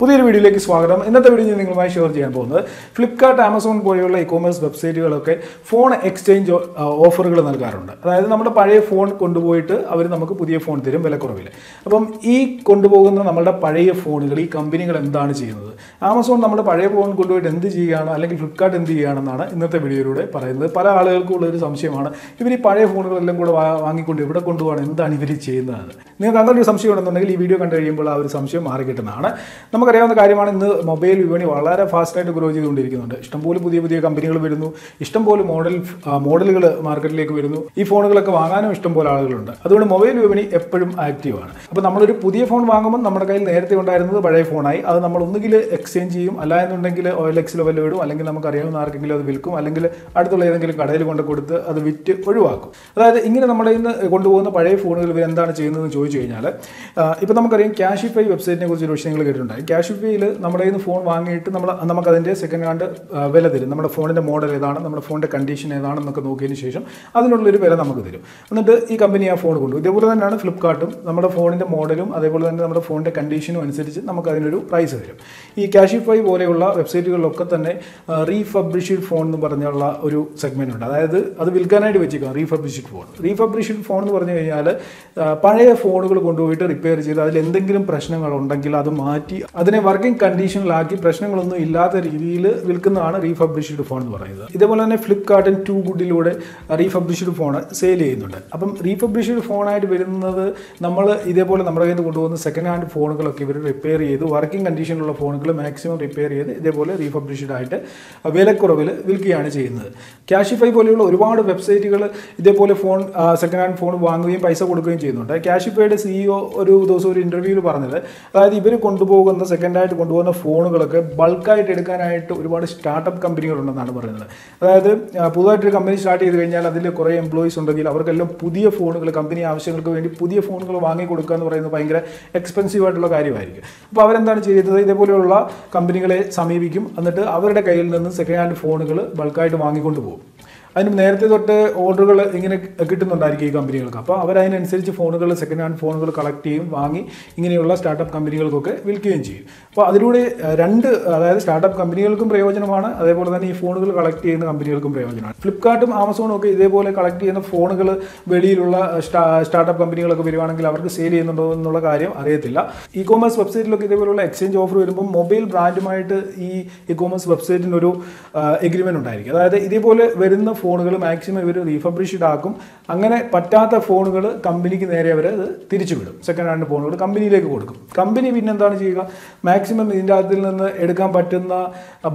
പുതിയൊരു വീഡിയോയിലേക്ക് സ്വാഗതം. ഇന്നത്തെ വീഡിയോ ഞാൻ നിങ്ങളുമായി ഷെയർ ചെയ്യാൻ പോകുന്നത് ഫ്ലിപ്കാർട്ട് ആമസോൺ പോലെയുള്ള ഇ കോമേഴ്സ് വെബ്സൈറ്റുകളൊക്കെ ഫോൺ എക്സ്ചേഞ്ച് ഓഫറുകൾ നൽകാറുണ്ട്. അതായത് നമ്മുടെ പഴയ ഫോൺ കൊണ്ടുപോയിട്ട് അവർ നമുക്ക് പുതിയ ഫോൺ തരും വിലക്കുറവിൽ. അപ്പം ഈ കൊണ്ടുപോകുന്ന നമ്മുടെ പഴയ ഫോണുകൾ ഈ കമ്പനികൾ എന്താണ് ചെയ്യുന്നത്? ആമസോൺ നമ്മുടെ പഴയ ഫോൺ കൊണ്ടുപോയിട്ട് എന്ത് ചെയ്യുകയാണ്? അല്ലെങ്കിൽ ഫ്ലിപ്കാർട്ട് എന്ത് ചെയ്യുകയാണെന്നാണ് ഇന്നത്തെ വീഡിയോയിലൂടെ പറയുന്നത്. പല ആളുകൾക്കും ഉള്ളൊരു സംശയമാണ്. ഇവർ ഈ പഴയ ഫോണുകളെല്ലാം കൂടെ വാങ്ങിക്കൊണ്ട് ഇവിടെ കൊണ്ടുപോകണം എന്താണ് ഇവർ ചെയ്യുന്നത്? നിങ്ങൾക്ക് അങ്ങനെ ഒരു സംശയം ഉണ്ടെന്നുണ്ടെങ്കിൽ ഈ വീഡിയോ കണ്ടു കഴിയുമ്പോൾ ആ ഒരു സംശയം മാറി കിട്ടുന്നതാണ് നമുക്കറിയാവുന്ന കാര്യമാണ് ഇന്ന് മൊബൈൽ വിപണി വളരെ ഫാസ്റ്റായിട്ട് ഗ്രോ ചെയ്തുകൊണ്ടിരിക്കുന്നുണ്ട്. ഇഷ്ടംപോലെ പുതിയ പുതിയ കമ്പനികൾ വരുന്നു. ഇഷ്ടംപോലെ മോഡൽ മോഡലുകൾ മാർക്കറ്റിലേക്ക് വരുന്നു. ഈ ഫോണുകളൊക്കെ വാങ്ങാനും ഇഷ്ടംപോലെ ആളുകളുണ്ട്. അതുകൊണ്ട് മൊബൈൽ വിപണി എപ്പോഴും ആക്റ്റീവാണ്. അപ്പോൾ നമ്മളൊരു പുതിയ ഫോൺ വാങ്ങുമ്പോൾ നമ്മുടെ കയ്യിൽ നേരത്തെ ഉണ്ടായിരുന്നത് പഴയ ഫോണായി. അത് നമ്മൾ ഒന്നുകിൽ എക്സ്ചേഞ്ച് ചെയ്യും. അല്ല എന്നുണ്ടെങ്കിൽ ഓയിൽ എക്സിലോ വല്ല ഇടും. അല്ലെങ്കിൽ നമുക്ക് അറിയാവുന്ന ആർക്കെങ്കിലും അത് വിൽക്കും. അല്ലെങ്കിൽ അടുത്തുള്ള ഏതെങ്കിലും കടയിൽ കൊണ്ട് കൊടുത്ത് അത് വിറ്റ് ഒഴിവാക്കും. അതായത് ഇങ്ങനെ നമ്മുടെ ഇന്ന് കൊണ്ടുപോകുന്ന പഴയ ഫോണുകൾ ഇവർ എന്താണ് ചെയ്യുന്നതെന്ന് ചോദിച്ചു കഴിഞ്ഞാൽ ഇപ്പോൾ നമുക്കറിയാം ക്യാഷിഫൈ വെബ്സൈറ്റിനെ കുറിച്ച് ഒരു വിഷയങ്ങൾ കേട്ടിട്ടുണ്ടായി. ക്യാഷിഫൈയിൽ നമ്മുടെ കയ്യിൽ നിന്ന് ഫോൺ വാങ്ങിയിട്ട് നമ്മൾ നമുക്കതിന്റെ സെക്കൻഡ് ഹാൻഡ് വില തരും. നമ്മുടെ ഫോണിന്റെ മോഡൽ ഏതാണ് നമ്മുടെ ഫോണിന്റെ കണ്ടീഷൻ ഏതാണെന്നൊക്കെ നോക്കിയതിന് ശേഷം അതിനുള്ളൊരു വില നമുക്ക് തരും. എന്നിട്ട് ഈ കമ്പനി ആ ഫോൺ കൊണ്ടു ഇതേപോലെ തന്നെയാണ് ഫ്ലിപ്കാർട്ടും നമ്മുടെ ഫോണിന്റെ മോഡലും അതേപോലെ തന്നെ നമ്മുടെ ഫോണിന്റെ കണ്ടീഷനും അനുസരിച്ച് നമുക്ക് അതിനൊരു പ്രൈസ് തരും. ഈ ക്യാഷിഫൈ പോലെയുള്ള വെബ്സൈറ്റുകളിലൊക്കെ തന്നെ റീഫബ്ലിഷ്ഡ് ഫോൺ എന്ന് പറഞ്ഞുള്ള ഒരു സെഗ്മെന്റ് ഉണ്ട്. അതായത് അത് വിൽക്കാനായിട്ട് വെച്ചേക്കാം റീഫബ്ലിഷ്ഡ് ഫോൺ റീഫബ്ലിഷ്ഡ് ഫോൺ എന്ന് പറഞ്ഞു കഴിഞ്ഞാൽ പഴയ ഫോണുകൾ കൊണ്ടുപോയിട്ട് റിപ്പയർ ചെയ്ത് അതിൽ എന്തെങ്കിലും പ്രശ്നങ്ങളുണ്ടെങ്കിൽ അത് മാറ്റി അതിനെ വർക്കിംഗ് കണ്ടീഷനിലാക്കി പ്രശ്നങ്ങളൊന്നും ഇല്ലാത്ത രീതിയിൽ വിൽക്കുന്നതാണ് റീഫബ്ലിഷ്ഡ് ഫോൺ എന്ന് പറയുന്നത്. ഇതേപോലെ തന്നെ ഫ്ലിപ്കാർട്ടും ടു ഗുഡിലൂടെ റീഫബ്ലിഷ്ഡ് ഫോൺ സെയിൽ ചെയ്യുന്നുണ്ട്. അപ്പം റീഫബ്ലിഷ്ഡ് ഫോണായിട്ട് വരുന്നത് നമ്മൾ ഇതേപോലെ നമ്മുടെ കയ്യിൽ നിന്ന് കൊണ്ടുപോകുന്ന സെക്കൻഡ് ഹാൻഡ് ഫോണുകളൊക്കെ ഇവർ റിപ്പയർ ചെയ്ത് വർക്കിംഗ് കണ്ടീഷനിലുള്ള ഫോണുകൾ മാക്സിമം റിപ്പയർ ചെയ്ത് ഇതേപോലെ റീഫബ്ലിഷ്ഡ് ആയിട്ട് വിലക്കുറവിൽ വിൽക്കുകയാണ് ചെയ്യുന്നത്. ക്യാഷിഫൈ പോലെയുള്ള ഒരുപാട് വെബ്സൈറ്റുകൾ ഇതേപോലെ ഫോൺ സെക്കൻഡ് ഹാൻഡ് ഫോൺ വാങ്ങുകയും പൈസ കൊടുക്കുകയും ചെയ്യുന്നുണ്ട്. ക്യാഷിഫൈയുടെ സിഇഒ ഒരു ദിവസം ഒരു ഇന്റർവ്യൂവിൽ പറഞ്ഞത് അതായത് ഇവർ കൊണ്ടുപോകുന്ന സെക്കൻഡ് ആയിട്ട് കൊണ്ടുപോകുന്ന ഫോണുകളൊക്കെ ബൾക്കായിട്ട് എടുക്കാനായിട്ട് ഒരുപാട് സ്റ്റാർട്ടപ്പ് കമ്പനികളുണ്ടെന്നാണ് പറയുന്നത്. അതായത് പുതുതായിട്ടൊരു കമ്പനി സ്റ്റാർട്ട് ചെയ്ത് കഴിഞ്ഞാൽ അതിൽ കുറേ എംപ്ലോയീസ് ഉണ്ടെങ്കിൽ അവർക്കെല്ലാം പുതിയ ഫോണുകൾ കമ്പനി ആവശ്യങ്ങൾക്ക് വേണ്ടി പുതിയ ഫോണുകൾ വാങ്ങി കൊടുക്കുക എന്ന് പറയുന്നത് ഭയങ്കര എക്സ്പെൻസീവ് ആയിട്ടുള്ള കാര്യമായിരിക്കും. അപ്പോൾ അവരെന്താണ് ചെയ്യുന്നത് ഇതേപോലെയുള്ള കമ്പനികളെ സമീപിക്കും. എന്നിട്ട് അവരുടെ കയ്യിൽ നിന്ന് സെക്കൻഡ് ഹാൻഡ് ഫോണുകൾ ബൾക്കായിട്ട് വാങ്ങിക്കൊണ്ട് പോകും അതിന് നേരത്തെ തൊട്ട് ഓർഡറുകൾ ഇങ്ങനെ കിട്ടുന്നുണ്ടായിരിക്കും ഈ കമ്പനികൾക്ക്. അപ്പോൾ അവരതിനനുസരിച്ച് ഫോണുകൾ സെക്കൻഡ് ഹാൻഡ് ഫോണുകൾ കളക്ട് ചെയ്യും വാങ്ങി ഇങ്ങനെയുള്ള സ്റ്റാർട്ടപ്പ് കമ്പനികൾക്കൊക്കെ വിൽക്കുകയും ചെയ്യും. അപ്പോൾ അതിലൂടെ രണ്ട് അതായത് സ്റ്റാർട്ടപ്പ് കമ്പനികൾക്കും പ്രയോജനമാണ് അതേപോലെ തന്നെ ഈ ഫോണുകൾ കളക്ട് ചെയ്യുന്ന കമ്പനികൾക്കും പ്രയോജനമാണ്. ഫ്ലിപ്കാർട്ടും ആമസോണും ഒക്കെ ഇതേപോലെ കളക്ട് ചെയ്യുന്ന ഫോണുകൾ വെളിയിലുള്ള സ്റ്റാ സ്റ്റാർട്ടപ്പ് കമ്പനികളൊക്കെ വരുവാണെങ്കിൽ അവർക്ക് സെയിൽ ചെയ്യുന്നുണ്ടോ എന്നുള്ള കാര്യം അറിയത്തില്ല. ഇ കോമേഴ്സ് വെബ്സൈറ്റിലൊക്കെ ഇതേപോലുള്ള എക്സ്ചേഞ്ച് ഓഫർ വരുമ്പോൾ മൊബൈൽ ബ്രാൻഡുമായിട്ട് ഈ ഇ കോമേഴ്സ് വെബ്സൈറ്റിനൊരു ഒരു എഗ്രിമെന്റ് ഉണ്ടായിരിക്കും. അതായത് ഇതേപോലെ വരുന്ന ഫോണുകൾ മാക്സിമം ഇവർ റീഫബ്രിഷ്ഡ് ആക്കും. അങ്ങനെ പറ്റാത്ത ഫോണുകൾ കമ്പനിക്ക് നേരെ അവർ അത് തിരിച്ചുവിടും സെക്കൻഡ് ഹാൻഡ് ഫോണുകൾ കമ്പനിയിലേക്ക് കൊടുക്കും. കമ്പനി പിന്നെ എന്താണ് ചെയ്യുക? മാക്സിമം ഇതിന്റെ അകത്തിൽ നിന്ന് എടുക്കാൻ പറ്റുന്ന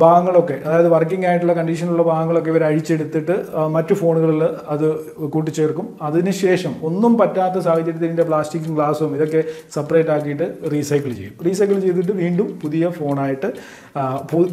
ഭാഗങ്ങളൊക്കെ അതായത് വർക്കിംഗ് ആയിട്ടുള്ള കണ്ടീഷനുള്ള ഭാഗങ്ങളൊക്കെ ഇവർ അഴിച്ചെടുത്തിട്ട് മറ്റു ഫോണുകളിൽ അത് കൂട്ടിച്ചേർക്കും. അതിനുശേഷം ഒന്നും പറ്റാത്ത സാഹചര്യത്തിൽ ഇതിന്റെ പ്ലാസ്റ്റിക്കും ഗ്ലാസും ഇതൊക്കെ സെപ്പറേറ്റ് ആക്കിയിട്ട് റീസൈക്കിൾ ചെയ്യും. റീസൈക്കിൾ ചെയ്തിട്ട് വീണ്ടും പുതിയ ഫോണായിട്ട്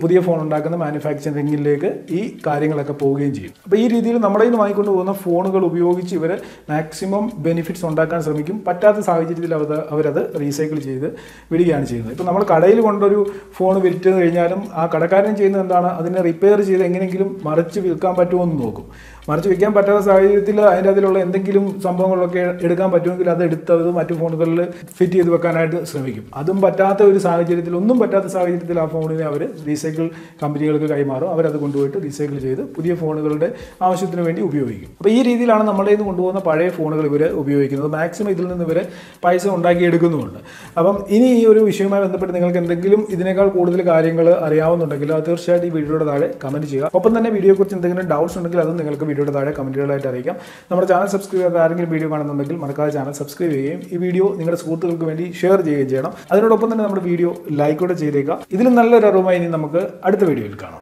പുതിയ ഫോൺ ഉണ്ടാക്കുന്ന മാനുഫാക്ചറിങ്ങിലേക്ക് ഈ കാര്യങ്ങളൊക്കെ പോവുകയും ചെയ്യും. അപ്പോൾ രീതിയിൽ നമ്മുടെ നിന്ന് വാങ്ങിക്കൊണ്ട് പോകുന്ന ഫോണുകൾ ഉപയോഗിച്ച് ഇവർ മാക്സിമം ബെനിഫിറ്റ്സ് ഉണ്ടാക്കാൻ ശ്രമിക്കും. പറ്റാത്ത സാഹചര്യത്തിൽ അവർ അവരത് റീസൈക്കിൾ ചെയ്ത് വിടുകയാണ് ചെയ്യുന്നത്. ഇപ്പോൾ നമ്മൾ കടയിൽ കൊണ്ടൊരു ഫോൺ വിറ്റ് കഴിഞ്ഞാലും ആ കടക്കാരൻ ചെയ്യുന്നത് എന്താണ്? അതിനെ റിപ്പയർ ചെയ്ത് എങ്ങനെയെങ്കിലും മറിച്ച് വിൽക്കാൻ പറ്റുമോ എന്ന് നോക്കും. മറിച്ച് വയ്ക്കാൻ പറ്റാത്ത സാഹചര്യത്തിൽ അതിന്റെ അതിലുള്ള എന്തെങ്കിലും സംഭവങ്ങളൊക്കെ എടുക്കാൻ പറ്റുമെങ്കിൽ അത് എടുത്തത് മറ്റു ഫോണുകളിൽ ഫിറ്റ് ചെയ്ത് വെക്കാനായിട്ട് ശ്രമിക്കും. അതും പറ്റാത്ത ഒരു സാഹചര്യത്തിൽ ഒന്നും പറ്റാത്ത സാഹചര്യത്തിൽ ആ ഫോണിനെ അവർ റീസൈക്കിൾ കമ്പനികൾക്ക് കൈമാറും. അവരത് കൊണ്ടുപോയിട്ട് റീസൈക്കിൾ ചെയ്ത് പുതിയ ഫോണുകളുടെ ആവശ്യത്തിന് വേണ്ടി ഉപയോഗിക്കും. അപ്പോൾ ഈ രീതിയിലാണ് നമ്മുടെ നിന്ന് കൊണ്ടുപോകുന്ന പഴയ ഫോണുകൾ ഇവർ ഉപയോഗിക്കുന്നത്. മാക്സിമം ഇതിൽ നിന്ന് ഇവർ പൈസ ഉണ്ടാക്കിയെടുക്കുന്നുമുണ്ട്. അപ്പം ഇനി ഈ ഒരു വിഷയവുമായി ബന്ധപ്പെട്ട് നിങ്ങൾക്ക് എന്തെങ്കിലും ഇതിനേക്കാൾ കൂടുതൽ കാര്യങ്ങൾ അറിയാവുന്നുണ്ടെങ്കിൽ അത് തീർച്ചയായിട്ടും ഈ വീഡിയോയുടെ താഴെ കമന്റ് ചെയ്യുക. ഒപ്പം തന്നെ വീഡിയോയെക്കുറിച്ച് എന്തെങ്കിലും ഡൗട്ട്സ് ഉണ്ടെങ്കിൽ അത് നിങ്ങൾക്ക് വീഡിയോയുടെ താഴെ കമന്റുകളായിട്ട് അറിയിക്കാം. നമ്മുടെ ചാനൽ സബ്സ്ക്രൈബ് ചെയ്യാത്ത ആരെങ്കിലും വീഡിയോ കാണുന്നുണ്ടെങ്കിൽ മറക്കാതെ ചാനൽ സബ്സ്ക്രൈബ് ചെയ്യുകയും ഈ വീഡിയോ നിങ്ങളുടെ സുഹൃത്തുക്കൾക്ക് വേണ്ടി ഷെയർ ചെയ്യുകയും ചെയ്യണം. അതിനോടൊപ്പം തന്നെ നമ്മുടെ വീഡിയോ ലൈക്കോടെ കൂടെ ചെയ്തേക്കാം ഇതിലും നല്ലൊരു അറിവുമായി ഇനി നമുക്ക് അടുത്ത വീഡിയോയിൽ കാണാം.